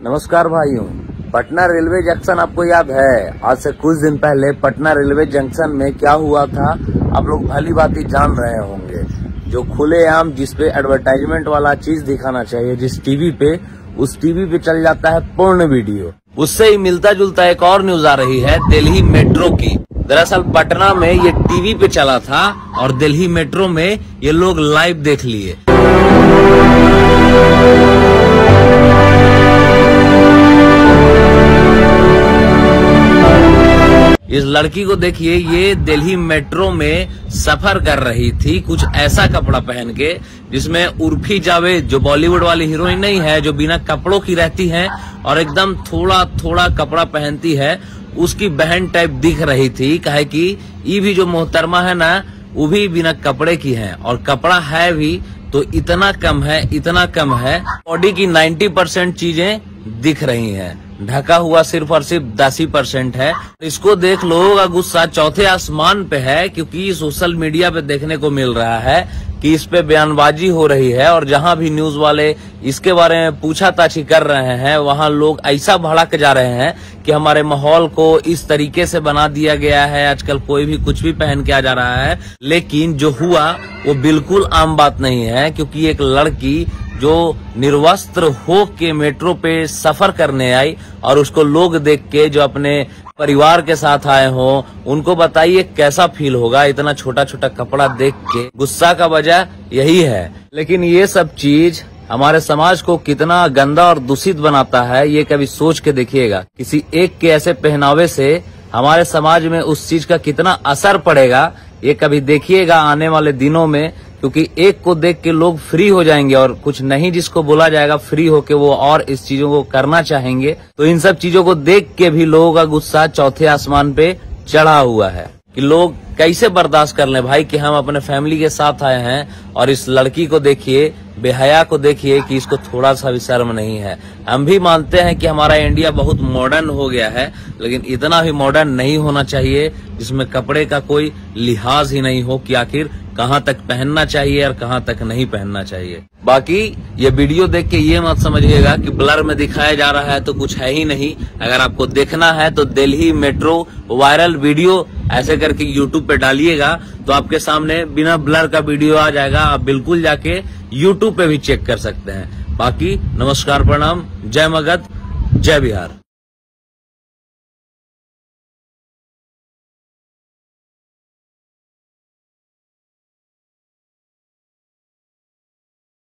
नमस्कार भाइयों, Patna railway junction आपको याद है। आज से कुछ दिन पहले पटना रेलवे जंक्शन में क्या हुआ था, आप लोग भली बात जान रहे होंगे। जो खुले आम जिसपे एडवर्टाइजमेंट वाला चीज़ दिखाना चाहिए, जिस टीवी पे, उस टीवी पे चल जाता है पूर्ण वीडियो। उससे ही मिलता जुलता एक और न्यूज़ आ रही है, दिल्ली मेट्रो की। दरअसल पटना में ये टीवी पे चला था और दिल्ली मेट्रो में ये लोग लाइव देख लिए। इस लड़की को देखिए, ये दिल्ली मेट्रो में सफ़र कर रही थी कुछ ऐसा कपड़ा पहन के, जिसमें उर्फी जावेद, जो बॉलीवुड वाली हीरोइन नहीं है, जो बिना कपड़ों की रहती है और एकदम थोड़ा थोड़ा कपड़ा पहनती है, उसकी बहन टाइप दिख रही थी। कहे कि ये भी जो मोहतरमा है ना, वो भी बिना कपड़े की है और कपड़ा है भी तो इतना कम है, इतना कम है बॉडी की 90 परसेंट चीज़ें दिख रही हैं। ढका हुआ सिर्फ़ और सिर्फ़ दस ही परसेंट है। इसको देख लोगों का गुस्सा चौथे आसमान पे है, क्योंकि सोशल मीडिया पे देखने को मिल रहा है कि इस पे बयानबाजी हो रही है, और जहाँ भी न्यूज़ वाले इसके बारे में पूछाताछी कर रहे हैं, वहाँ लोग ऐसा भड़क जा रहे हैं कि हमारे माहौल को इस तरीके से बना दिया गया है। आजकल कोई भी कुछ भी पहन के आ जा रहा है, लेकिन जो हुआ, वो बिल्कुल आम बात नहीं है, क्योंकि एक लड़की जो निर्वस्त्र हो के मेट्रो पे सफ़र करने आई और उसको लोग देख के जो अपने परिवार के साथ आए हो, उनको बताइए कैसा फील होगा इतना छोटा छोटा कपड़ा देख के। गुस्सा का वजह यही है। लेकिन ये सब चीज़ हमारे समाज को कितना गंदा और दूषित बनाता है, ये कभी सोच के देखिएगा। किसी एक के ऐसे पहनावे से हमारे समाज में उस चीज़ का कितना असर पड़ेगा, ये कभी देखिएगा आने वाले दिनों में। क्योंकि एक को देख के लोग फ्री हो जाएँगे और कुछ नहीं जिसको बोला जाएगा फ्री होके वो और इस चीज़ों को करना चाहेंगे। तो इन सब चीज़ों को देख के भी लोगों का गुस्सा चौथे आसमान पे चढ़ा हुआ है कि लोग कैसे बर्दाश्त कर ले भाई कि हम अपने फैमिली के साथ आए हैं और इस लड़की को देखिए, बेहया को देखिए कि इसको थोड़ा सा भी शर्म नहीं है। हम भी मानते हैं कि हमारा इंडिया बहुत मॉडर्न हो गया है, लेकिन इतना भी मॉडर्न नहीं होना चाहिए जिसमें कपड़े का कोई लिहाज ही नहीं हो कि आखिर कहाँ तक पहनना चाहिए और कहाँ तक नहीं पहनना चाहिए। बाकी, ये वीडियो देख के ये मत समझिएगा कि ब्लर में दिखाया जा रहा है तो कुछ है ही नहीं। अगर आपको देखना है तो दिल्ली मेट्रो वायरल वीडियो ऐसे करके यूट्यूब पे डालिएगा तो आपके सामने बिना ब्लर का वीडियो आ जाएगा। आप बिल्कुल जाके यूट्यूब पे भी चेक कर सकते हैं। बाकी, नमस्कार, प्रणाम, जय मगध, जय बिहार।